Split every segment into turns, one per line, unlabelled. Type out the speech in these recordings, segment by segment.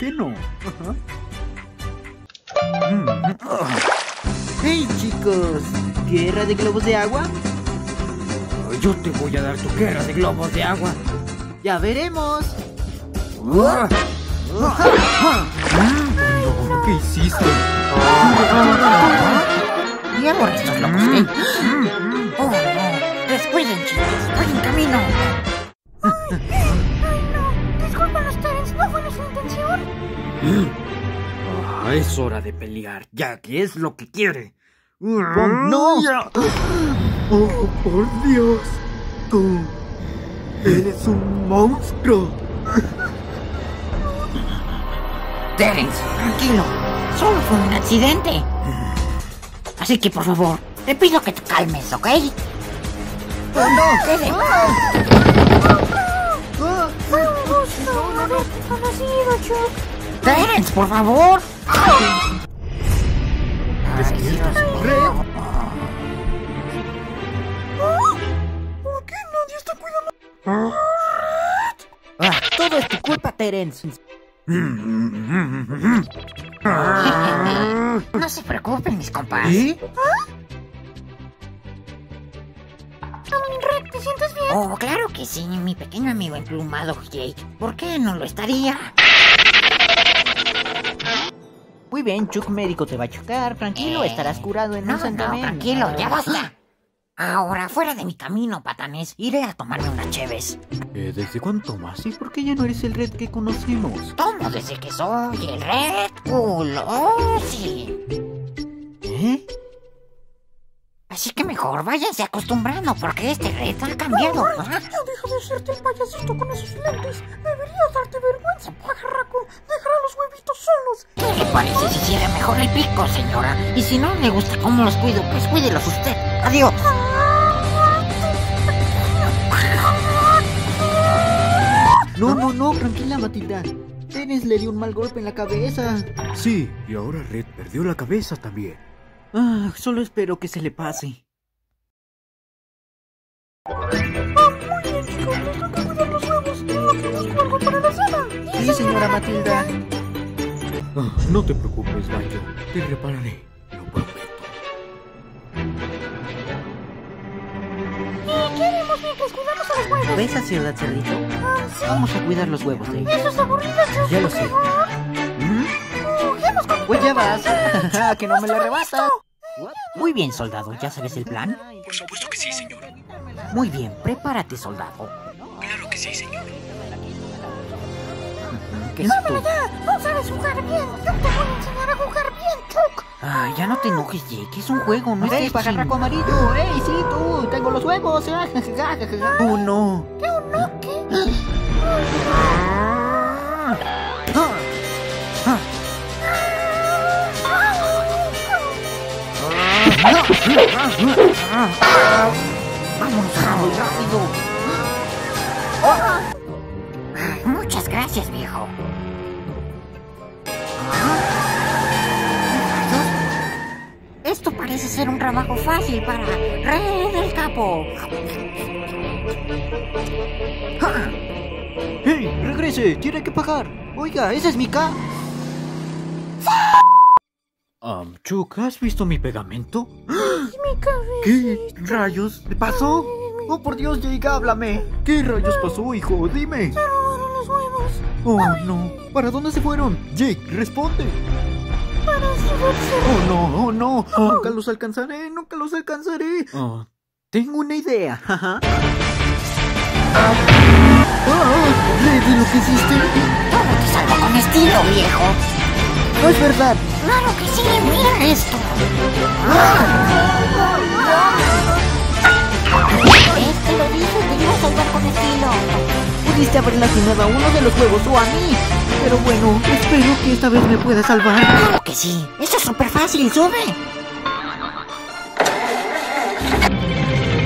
qué no? Ajá. Mm.
¡Hey chicos! ¿Guerra de globos de agua?
Yo te voy a dar tu guerra de globos de agua.
¡Ya veremos!
Ah. No, ¿Qué hiciste?
Y ahora estos locos, ¿eh? Oh, no. Descuiden, chicos. Estoy en camino.
Ah, es hora de pelear, ya que es lo que quiere.
¡No!
¡Oh, por Dios! Tú eres un monstruo.
Terence, tranquilo. Solo fue un accidente. Así que, por favor, te pido que te calmes, ¿ok? Oh, no, ¿qué de-
Fue un gusto haberte conocido, Chuck.
Terence, por favor.
¿Despiertas,
¿Por qué nadie está cuidando?
Ah, todo es tu culpa, Terence.
No se preocupen, mis compas.
¿Eh?
Red, ¿te sientes bien?
Oh, claro que sí, mi pequeño amigo emplumado Jake. ¿Por qué no lo estaría?
Muy bien, Chuck médico te va a chocar. Tranquilo,
Eh,
estarás curado en
No,
un
no,
santiamén.
tranquilo, ya basta. Ahora, fuera de mi camino, patanes, iré a tomarme unas cheves.
Eh, ¿Desde cuándo tomas? ¿Y por qué ya no eres el red que conocemos?
Tomo desde que soy el Red oh sí.
¿Eh?
Así que mejor váyanse acostumbrando porque este reto ha cambiado. ¿ah?
Ya deja de hacerte el payasito con esos lentes. Debería darte vergüenza, pajarraco. Dejar a los huevitos solos.
¿Qué le parece si cierra mejor el pico, señora? Y si no le gusta cómo los cuido, pues cuídelos usted. Adiós.
No, no, no, tranquila, Matilda. Terence le dio un mal golpe en la cabeza.
Sí, y ahora Red perdió la cabeza también.
Ah, solo espero que se le pase.
Muy bien, chicos. Les toca cuidar los huevos. Lo que busco algo para la cena.
Sí, señora Matilda.
No te preocupes, Banjo. Te repararé, lo prometo.
¿Y qué haremos mientras cuidamos a los huevos?
¿Ves a Ciudad Cerdito?
Ah, sí.
Vamos a cuidar los huevos de ella.
Eso es aburrido, Chuck.
Ya lo sé.
¿Mm?
Con
Pues ya vas. que no me la arrebata.
Muy bien, soldado. ¿Ya sabes el plan?
Por supuesto que sí, señor.
Muy bien, prepárate, soldado.
Claro que sí, señor.
¿Qué es tú?
No sabes jugar bien. Yo te voy a enseñar a jugar bien, Chuck.
Ah, ya no te enojes, Jake. Es un juego, no
¡Ey,
es
pajarraco amarillo! ¡Ey, sí, tú! ¡Tengo los huevos! ¡Oh, no!
Vámonos a muy rápido. Ah, Muchas gracias, viejo. Ah. Esto parece ser un trabajo fácil para Red del Capo.
¡Hey, regrese! ¡Tiene que pagar! Oiga, ese es mi K.
Um, Chuck, ¿has visto mi pegamento?
Mi.
¿Qué rayos le pasó?
¡Oh, por Dios, Jake, háblame!
¿Qué rayos pasó, hijo? Dime. Oh, no. ¿Para dónde se fueron? Jake, responde.
Para
Oh, no, oh, no. Nunca los alcanzaré, nunca los alcanzaré. Ah, tengo una idea. Ah, Red, lo que hiciste?
Todo te salva con estilo, viejo.
¡No es verdad!
Claro que sí, mira esto. Este
Pudiste haber lastimado a uno de los huevos o a mí. Pero bueno, espero que esta vez me pueda salvar.
Claro que sí. Esto es súper fácil, sube.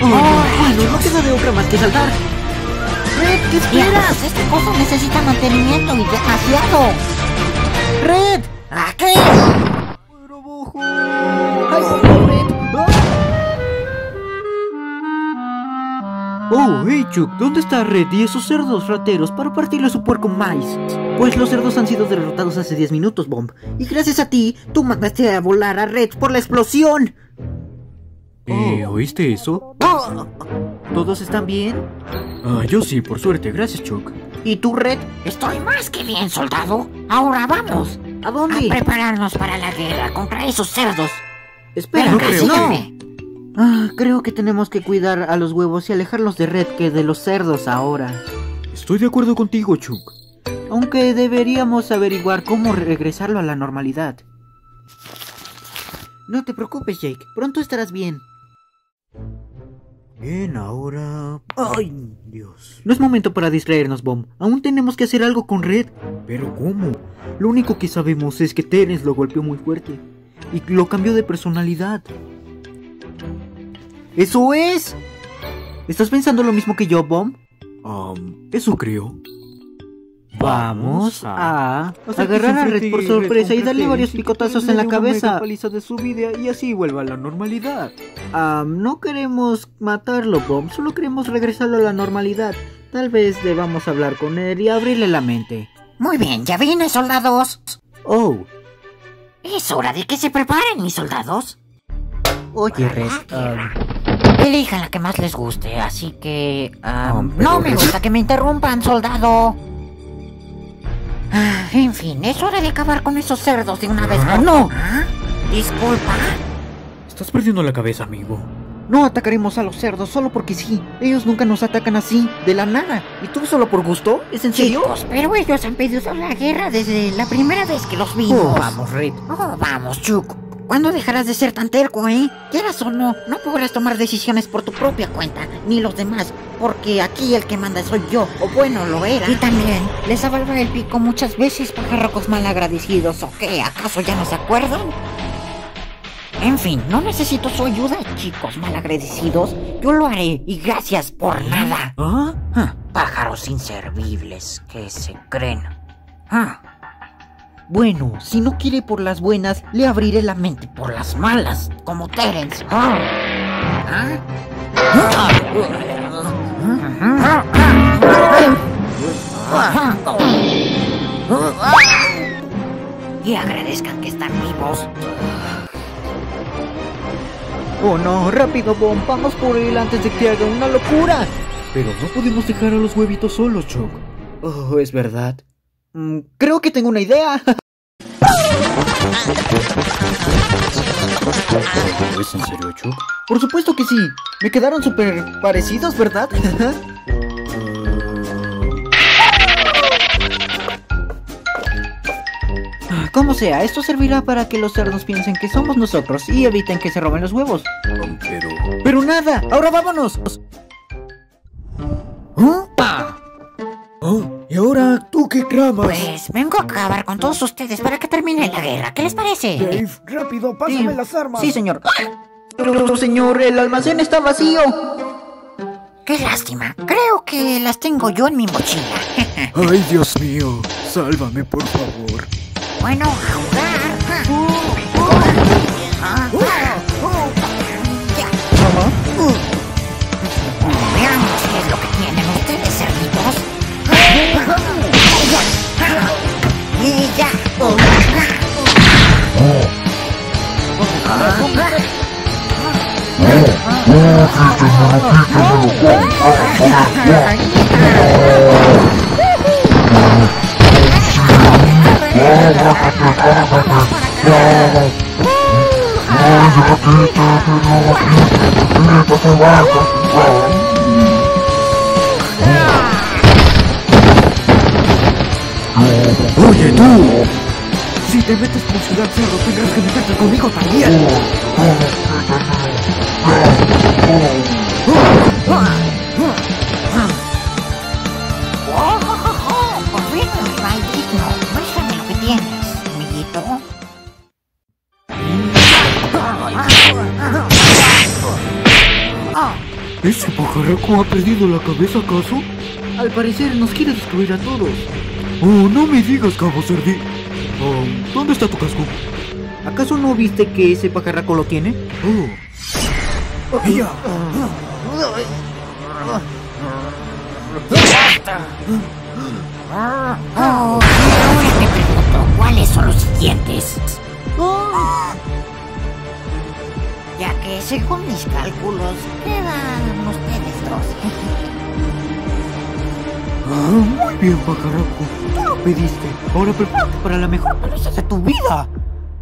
Oh, bueno, no queda de otra más que saltar. Red, ¿qué esperas?
Este coso necesita mantenimiento y demasiado.
¡Red!
¿A qué?
Oh, hey Chuck, ¿dónde está Red y esos cerdos rateros para partirle su puerco maíz?
Pues los cerdos han sido derrotados hace 10 minutos, Bomb. Y gracias a ti, tú mandaste a volar a Red por la explosión.
Eh, ¿oíste eso?
¿Todos están bien?
Ah, yo sí, por suerte, gracias Chuck.
¿Y tú, Red?
Estoy más que bien, soldado. Ahora vamos
¿A
a
dónde?
prepararnos para la guerra contra esos cerdos.
Espera,
No creo.
no. Ah, creo que tenemos que cuidar a los huevos y alejarlos de Red que de los cerdos ahora.
Estoy de acuerdo contigo, Chuck.
Aunque deberíamos averiguar cómo regresarlo a la normalidad. No te preocupes, Jake. Pronto estarás bien.
Bien, ahora... ¡Ay, Dios!
No es momento para distraernos, Bomb. Aún tenemos que hacer algo con Red.
¿Pero cómo? Lo único que sabemos es que Terence lo golpeó muy fuerte. Y lo cambió de personalidad.
¡Eso es! ¿Estás pensando lo mismo que yo, Bomb?
Um, eso creo.
Vamos a agarrar a Red por sorpresa y darle varios picotazos en la cabeza.
paliza de su vida y así vuelva a la normalidad.
Ah, no queremos matarlo, Bomb. Solo queremos regresarlo a la normalidad. Tal vez debamos hablar con él y abrirle la mente.
Muy bien, ya vine, soldados.
Oh,
Es hora de que se preparen, mis soldados.
Oye, Red. ah,
Elijan la que más les guste, así que... ah,
Ah,
no me gusta que me interrumpan, soldado. Ah, en fin, es hora de acabar con esos cerdos de una vez por
no.
Disculpa.
estás perdiendo la cabeza, amigo.
no atacaremos a los cerdos solo porque sí. Ellos nunca nos atacan así, de la nada. ¿Y tú solo por gusto? ¿Es en serio?
Chicos, pero ellos han pedido la guerra desde la primera vez que los vimos.
Oh, vamos, Red.
Oh, vamos, Chuck. ¿Cuándo dejarás de ser tan terco, eh? Quieras o no, no podrás tomar decisiones por tu propia cuenta, ni los demás, porque aquí el que manda soy yo, o bueno, lo era. Y también, les ha salvado el pico muchas veces, pajarracos malagradecidos, ¿o qué? ¿Acaso ya no se acuerdan? En fin, no necesito su ayuda, chicos malagradecidos. Yo lo haré, y gracias por nada.
¿Ah?
Ah, pájaros inservibles que se creen. Ah.
Bueno, si no quiere por las buenas, le abriré la mente.
por las malas, como Terence. Ah. ¿Ah? Y agradezcan que están vivos.
Oh no, rápido, Bomb. Vamos por él antes de que haga una locura.
Pero no podemos dejar a los huevitos solos, Chuck.
Oh, es verdad. Mm, creo que tengo una idea.
¿Es en serio, Chuck?
Por supuesto que sí. Me quedaron súper parecidos, ¿verdad? Ah, Como sea, esto servirá para que los cerdos piensen que somos nosotros y eviten que se roben los huevos.
Pero...
Pero nada, ahora vámonos.
Ah,
qué cramas?
Pues vengo a acabar con todos ustedes para que termine la guerra. ¿Qué les parece?
rápido,
Sí, Sí, señor. Pero, señor, el almacén está vacío.
Qué lástima. Creo que las tengo yo en mi mochila.
Ay, Dios mío, sálvame, por favor.
bueno, a jugar.
Oye, tú. Si te metes con Ciudad tendrás que meterte conmigo también.
¡Oh, oh, oh, oh! Por fin, rival digno. Muéstrame lo que tienes, amiguito.
¿Ese pajarraco ha perdido la cabeza acaso?
Al parecer nos quiere destruir a todos.
Oh, no me digas, cabo cerdi. Oh, ¿Dónde está tu casco?
¿Acaso no viste que ese pajarraco lo tiene?
Oh.
Oh, ahora te pregunto, ¿cuáles son los siguientes? Según mis cálculos, quedan ustedes dos.
Ah, muy bien, pajarraco. Tú lo pediste. Ahora prepárate para la mejor pelea de tu vida.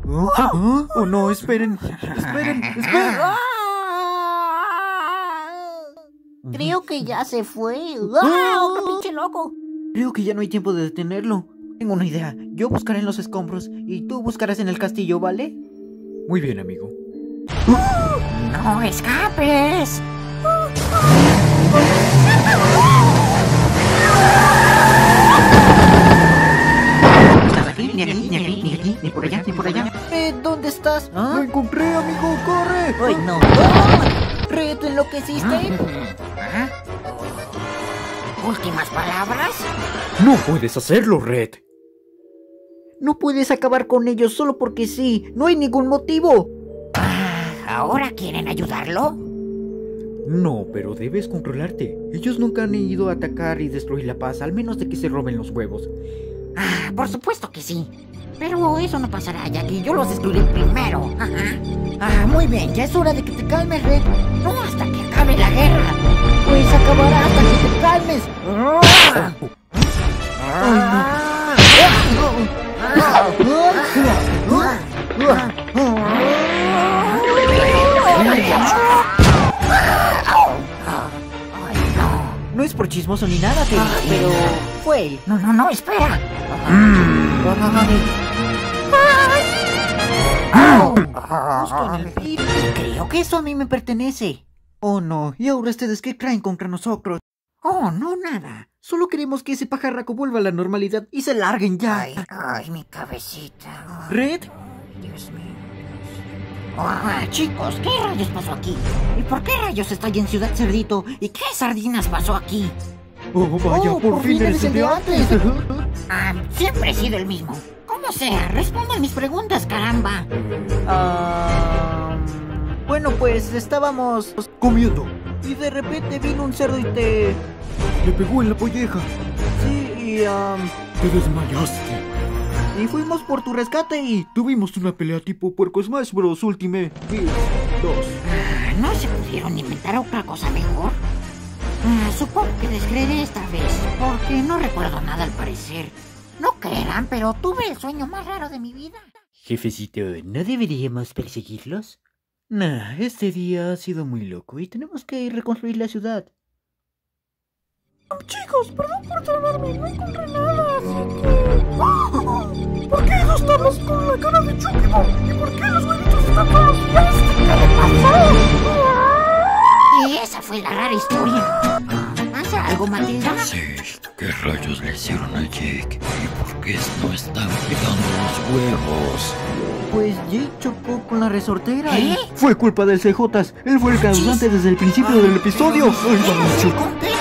Ah, ah, oh no, esperen. Esperen, esperen.
Creo que ya se fue. ¡Ah! ¡Otro pinche loco!
Creo que ya no hay tiempo de detenerlo. Tengo una idea. Yo buscaré en los escombros y tú buscarás en el castillo, ¿vale?
Muy bien, amigo.
¡No escapes!
Estás aquí, ni aquí, ni aquí, ni aquí, ni por allá, ni por allá.
Eh, ¿dónde estás?
¡Lo encontré, amigo! ¡Corre!
¡Ay, no! ¡Ah! ¿Red, te enloqueciste?
¿Ah? ¿Últimas palabras?
¡No puedes hacerlo, Red!
No puedes acabar con ellos solo porque sí. No hay ningún motivo.
¿Ahora quieren ayudarlo?
No, pero debes controlarte. Ellos nunca han ido a atacar y destruir la paz, al menos de que se roben los huevos.
Ah, por supuesto que sí. Pero eso no pasará, ya que yo los destruiré primero. Ajá. Ah, muy bien, ya es hora de que te calmes, Red. No hasta que acabe la guerra.
Pues acabará hasta que te calmes. chismoso ni nada, pero fue él.
No, no, no, espera.
Justo en el pie. Creo que eso a mí me pertenece. Oh no, y ahora ustedes qué creen contra nosotros. Oh, no, nada. Solo queremos que ese pajarraco vuelva a la normalidad y se larguen ya.
Ay, ay, mi cabecita.
Red,
Dios mío. Ah, chicos, ¿qué rayos pasó aquí? ¿Y por qué rayos estoy en Ciudad Cerdito? ¿Y qué sardinas pasó aquí?
Oh, vaya,
Oh,
por, fin eres el de antes.
Ah, siempre he sido el mismo. Como sea, respondan mis preguntas, caramba.
Ah, bueno, pues estábamos
Comiendo.
y de repente vino un cerdo y te...
Le pegó en la polleja.
Sí, y... am,
Te desmayaste.
Y fuimos por tu rescate y...
Tuvimos una pelea tipo Puerco Smash Bros. Ultimate Beats 2.
Ah, ¿No se pudieron inventar otra cosa mejor? Ah, supongo que les creeré esta vez, porque no recuerdo nada al parecer. No creerán, pero tuve el sueño más raro de mi vida.
Jefecito, ¿no deberíamos perseguirlos?
Nah, este día ha sido muy loco y tenemos que ir a reconstruir la ciudad.
Chicos, perdón por tardarme, no encontré nada, así que... ¡Ah! ¿Por qué hay dos tablas con la cara de Chuckyball? ¿Y por qué los huevitos están todos? ¿Qué le pasó?
Y esa fue la rara historia. ¿Pasa algo, Matilda?
Sí, ¿qué rayos le hicieron a Jake? ¿Y por qué no están pegando los huevos?
Pues Jake chocó con la resortera.
¿Eh?
Fue culpa del CJ. Él fue el causante desde el principio del episodio. Ay,